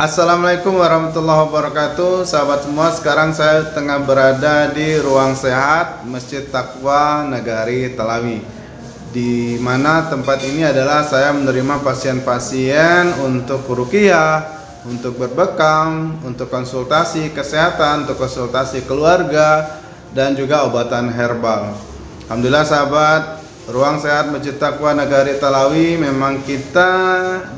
Assalamualaikum warahmatullahi wabarakatuh Sahabat semua sekarang saya tengah berada di ruang sehat Masjid Takwa Nagari Telawi di mana tempat ini adalah saya menerima pasien-pasien untuk rukiah, untuk berbekam, untuk konsultasi kesehatan, untuk konsultasi keluarga, dan juga obatan herbal. Alhamdulillah sahabat, Ruang Sehat Masjid Takwa Nagari Talawi memang kita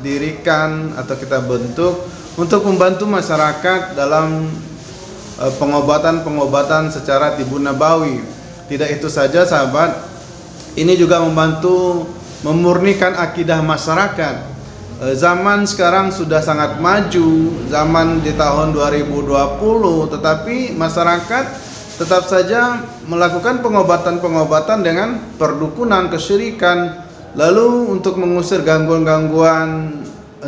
dirikan atau kita bentuk untuk membantu masyarakat dalam eh, pengobatan-pengobatan secara tibun nabawi. Tidak itu saja sahabat, ini juga membantu memurnikan akidah masyarakat. Eh, zaman sekarang sudah sangat maju, zaman di tahun 2020, tetapi masyarakat tetap saja melakukan pengobatan-pengobatan dengan perdukunan, kesyirikan, lalu untuk mengusir gangguan-gangguan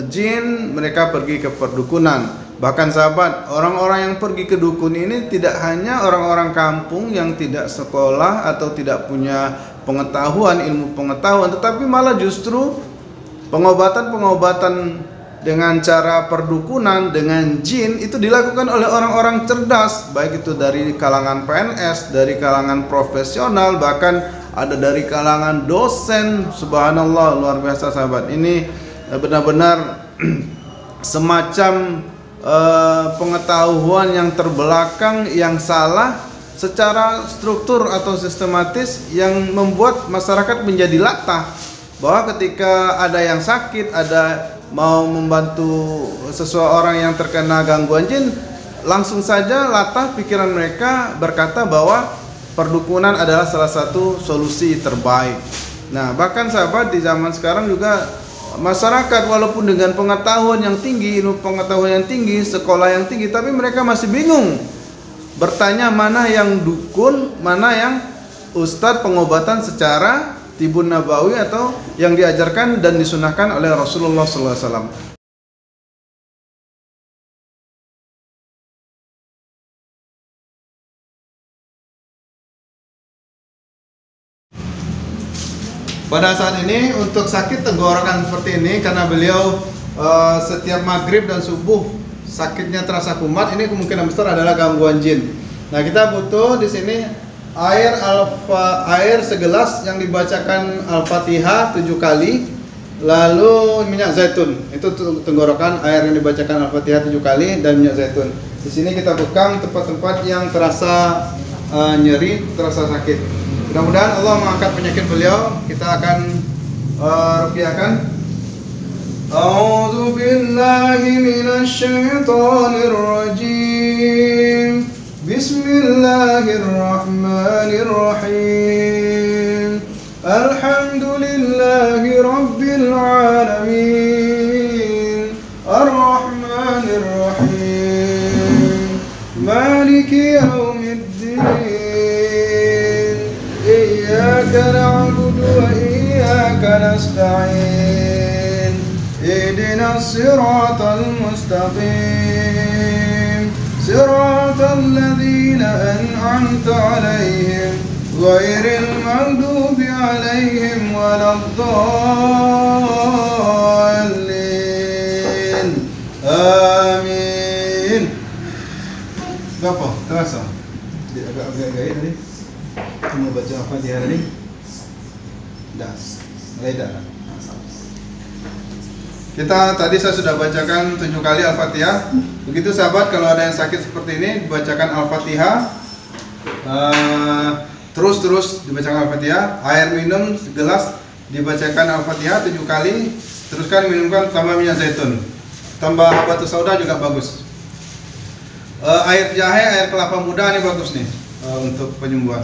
jin mereka pergi ke perdukunan. Bahkan sahabat orang-orang yang pergi ke dukun ini tidak hanya orang-orang kampung yang tidak sekolah atau tidak punya pengetahuan ilmu pengetahuan tetapi malah justru pengobatan-pengobatan dengan cara perdukunan dengan jin itu dilakukan oleh orang-orang cerdas. Baik itu dari kalangan PNS dari kalangan profesional bahkan ada dari kalangan dosen. Subhanallah luar biasa sahabat. Ini Eh, benar-benar semacam uh, pengetahuan yang terbelakang yang salah secara struktur atau sistematis yang membuat masyarakat menjadi latah bahwa ketika ada yang sakit ada mau membantu seseorang yang terkena gangguan jin langsung saja latah pikiran mereka berkata bahwa perdukunan adalah salah satu solusi terbaik. Nah, bahkan sahabat di zaman sekarang juga masyarakat walaupun dengan pengetahuan yang tinggi, ilmu pengetahuan yang tinggi, sekolah yang tinggi, tapi mereka masih bingung bertanya mana yang dukun, mana yang ustadz pengobatan secara tibun nabawi atau yang diajarkan dan disunahkan oleh Rasulullah SAW. Pada saat ini untuk sakit tenggorokan seperti ini karena beliau uh, setiap maghrib dan subuh sakitnya terasa kumat, ini kemungkinan besar adalah gangguan jin. Nah kita butuh di sini air alfa air segelas yang dibacakan al-fatihah tujuh kali, lalu minyak zaitun itu tenggorokan air yang dibacakan al-fatihah tujuh kali dan minyak zaitun. Di sini kita bekam tempat-tempat yang terasa uh, nyeri, terasa sakit. Mudah-mudahan Allah mengangkat penyakit beliau. Kita akan uh, rupiahkan. A'udzu billahi minasy rajim. Bismillahirrahmanirrahim. Alhamdulillahi rabbil alamin. نستعين اهدنا الصراط المستقيم صراط الذين أنعمت عليهم غير المغضوب عليهم ولا الضالين آمين Berapa? Terasa? Agak-agak gaya tadi? Cuma baca tadi? Dah, mulai dah. Kita tadi saya sudah bacakan tujuh kali Al-Fatihah. Begitu sahabat, kalau ada yang sakit seperti ini, bacakan Al-Fatihah. Uh, terus terus dibacakan Al-Fatihah. Air minum segelas dibacakan Al-Fatihah tujuh kali. Teruskan minumkan tambah minyak zaitun. Tambah batu sauda juga bagus. Uh, air jahe, air kelapa muda ini bagus nih uh, untuk penyembuhan.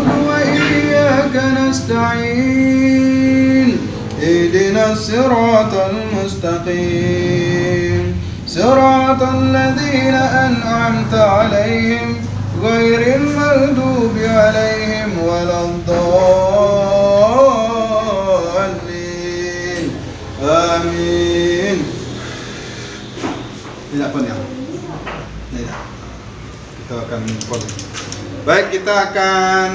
اهدنا الصراط المستقيم. صراط الذين أنعمت عليهم غير المغضوب عليهم ولا الضالين. آمين. Tidak pun ya. Tidak. Kita akan baik kita akan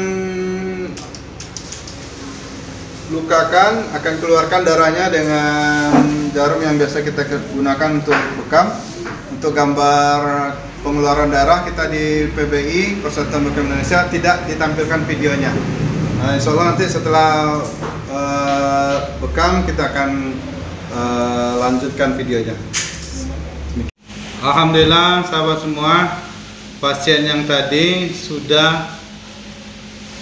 lukakan akan keluarkan darahnya dengan jarum yang biasa kita gunakan untuk bekam. Untuk gambar pengeluaran darah kita di PBI Persatuan Bekam Indonesia tidak ditampilkan videonya. Nah, insya Allah nanti setelah uh, bekam kita akan uh, lanjutkan videonya. Alhamdulillah sahabat semua pasien yang tadi sudah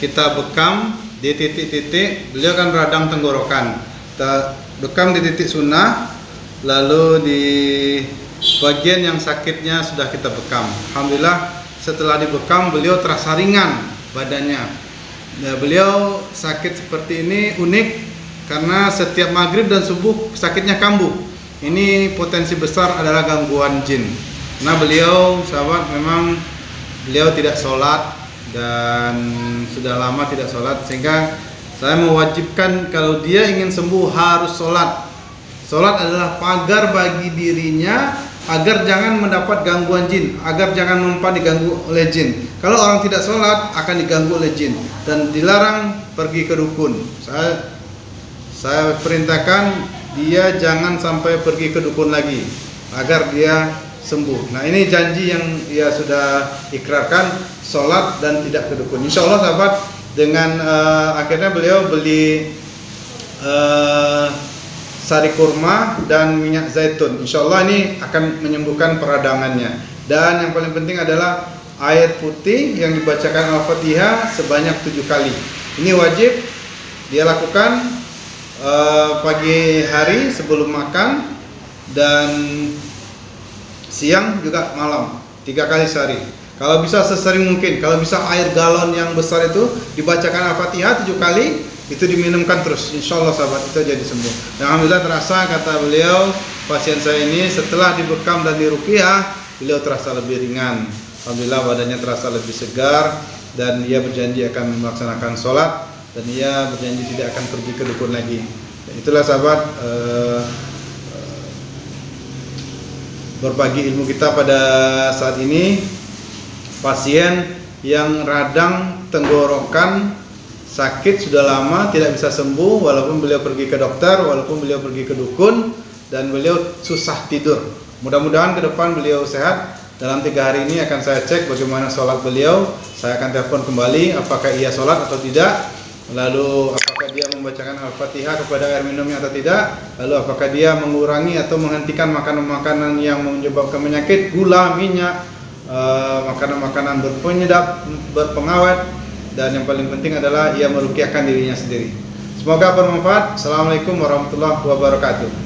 kita bekam di titik-titik beliau kan radang tenggorokan. Bekam di titik sunnah lalu di bagian yang sakitnya sudah kita bekam. Alhamdulillah setelah dibekam beliau terasa ringan badannya. Nah, beliau sakit seperti ini unik karena setiap maghrib dan subuh sakitnya kambuh. Ini potensi besar adalah gangguan jin. Nah beliau sahabat memang beliau tidak sholat dan sudah lama tidak sholat sehingga saya mewajibkan kalau dia ingin sembuh harus sholat. Sholat adalah pagar bagi dirinya agar jangan mendapat gangguan jin agar jangan mempan diganggu oleh jin. Kalau orang tidak sholat akan diganggu oleh jin dan dilarang pergi ke dukun. Saya saya perintahkan dia jangan sampai pergi ke dukun lagi agar dia sembuh. Nah ini janji yang dia sudah ikrarkan sholat dan tidak ke dukun. Insya Allah sahabat dengan uh, akhirnya beliau beli uh, sari kurma dan minyak zaitun. Insya Allah ini akan menyembuhkan peradangannya. Dan yang paling penting adalah air putih yang dibacakan Al-Fatihah sebanyak tujuh kali. Ini wajib dia lakukan uh, pagi hari sebelum makan dan siang juga malam tiga kali sehari kalau bisa sesering mungkin. Kalau bisa air galon yang besar itu dibacakan al-fatihah tujuh kali itu diminumkan terus. Insya Allah sahabat itu jadi sembuh dan Alhamdulillah terasa kata beliau pasien saya ini setelah dibekam dan dirukiah beliau terasa lebih ringan. Alhamdulillah badannya terasa lebih segar dan ia berjanji akan melaksanakan sholat dan ia berjanji tidak akan pergi ke dukun lagi. Dan itulah sahabat eh, berbagi ilmu kita pada saat ini pasien yang radang tenggorokan sakit sudah lama tidak bisa sembuh walaupun beliau pergi ke dokter walaupun beliau pergi ke dukun dan beliau susah tidur. Mudah-mudahan ke depan beliau sehat. Dalam tiga hari ini akan saya cek bagaimana sholat beliau. Saya akan telepon kembali apakah ia sholat atau tidak. Lalu apakah dia membacakan Al-Fatihah kepada air minumnya atau tidak. Lalu apakah dia mengurangi atau menghentikan makanan-makanan yang menyebabkan penyakit gula, minyak makanan-makanan uh, berpenyedap, berpengawet dan yang paling penting adalah ia merukiahkan dirinya sendiri. Semoga bermanfaat. Assalamualaikum warahmatullahi wabarakatuh